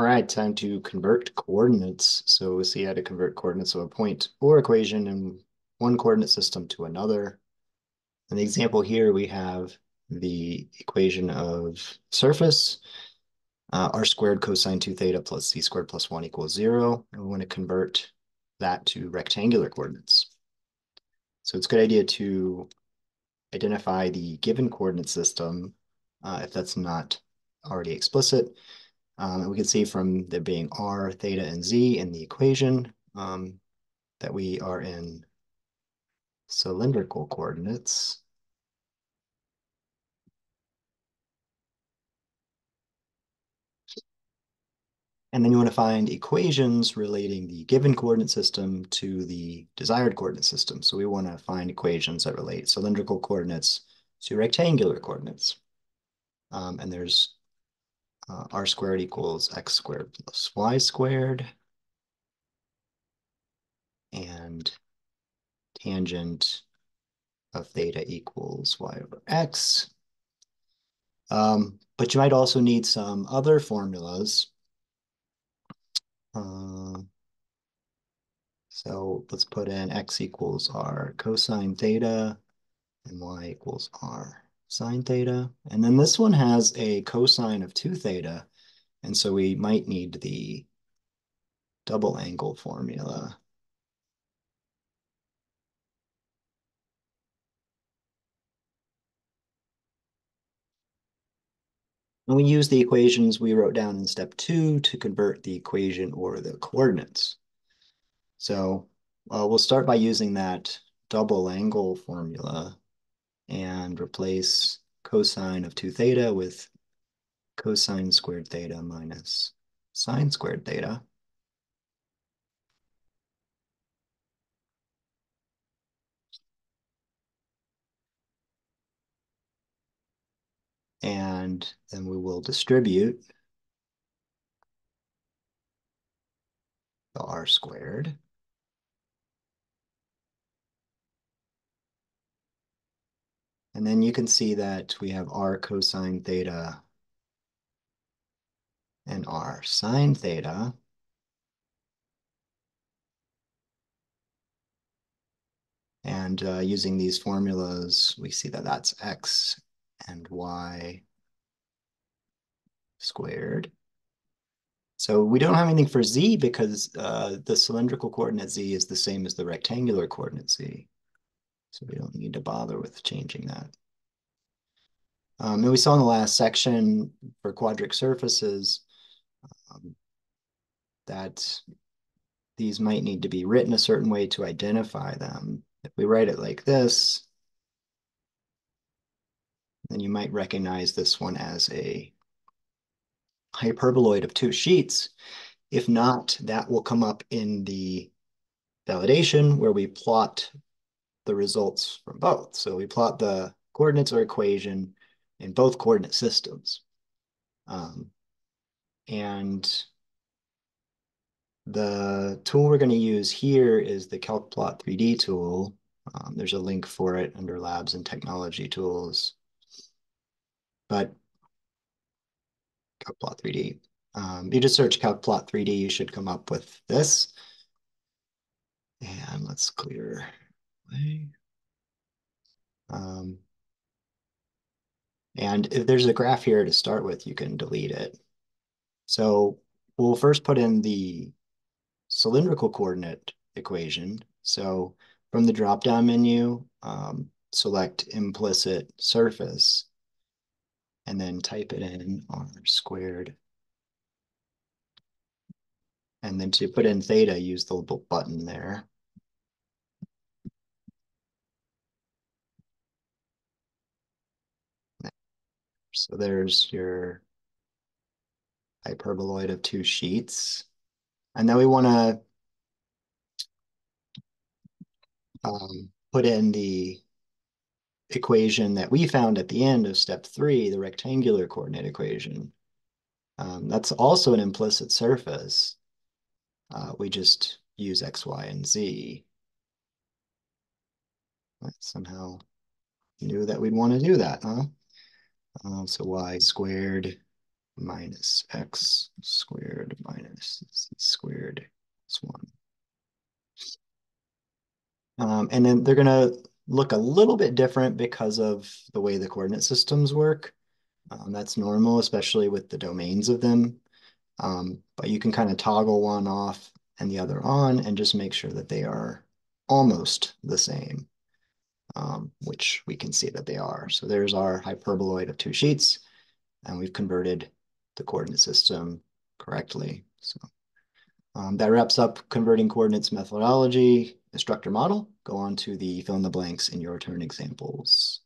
All right, time to convert coordinates. So we see how to convert coordinates of a point or equation in one coordinate system to another. In the example here, we have the equation of surface, uh, r squared cosine 2 theta plus z squared plus 1 equals 0. And we want to convert that to rectangular coordinates. So it's a good idea to identify the given coordinate system uh, if that's not already explicit. Um, and we can see from there being r, theta, and z in the equation um, that we are in cylindrical coordinates. And then you want to find equations relating the given coordinate system to the desired coordinate system. So we want to find equations that relate cylindrical coordinates to rectangular coordinates. Um, and there's uh, r squared equals x squared plus y squared. And tangent of theta equals y over x. Um, but you might also need some other formulas. Uh, so let's put in x equals r cosine theta and y equals r sine theta. And then this one has a cosine of 2 theta. And so we might need the double angle formula. And we use the equations we wrote down in step two to convert the equation or the coordinates. So uh, we'll start by using that double angle formula and replace cosine of 2 theta with cosine squared theta minus sine squared theta. And then we will distribute the r squared. And then you can see that we have r cosine theta and r sine theta. And uh, using these formulas, we see that that's x and y squared. So we don't have anything for z because uh, the cylindrical coordinate z is the same as the rectangular coordinate z. So we don't need to bother with changing that. Um, and we saw in the last section for quadric surfaces um, that these might need to be written a certain way to identify them. If we write it like this, then you might recognize this one as a hyperboloid of two sheets. If not, that will come up in the validation where we plot the results from both. So we plot the coordinates or equation in both coordinate systems. Um, and the tool we're going to use here is the CalcPlot 3D tool. Um, there's a link for it under Labs and Technology Tools. But CalcPlot 3D. Um, you just search CalcPlot 3D, you should come up with this. And let's clear Um, and if there's a graph here to start with, you can delete it. So we'll first put in the cylindrical coordinate equation. So from the drop-down menu, um, select implicit surface and then type it in r squared. And then to put in theta, use the little button there. So there's your hyperboloid of two sheets. And then we want to um, put in the equation that we found at the end of step three, the rectangular coordinate equation. Um, that's also an implicit surface. Uh, we just use x, y, and z. I somehow knew that we'd want to do that, huh? Uh, so y squared minus x squared minus z squared is one. Um, and then they're going to look a little bit different because of the way the coordinate systems work. Um, that's normal, especially with the domains of them. Um, but you can kind of toggle one off and the other on and just make sure that they are almost the same, um, which we can see that they are. So there's our hyperboloid of two sheets, and we've converted the coordinate system correctly. So um, that wraps up converting coordinates methodology, instructor model. Go on to the fill in the blanks in your turn examples.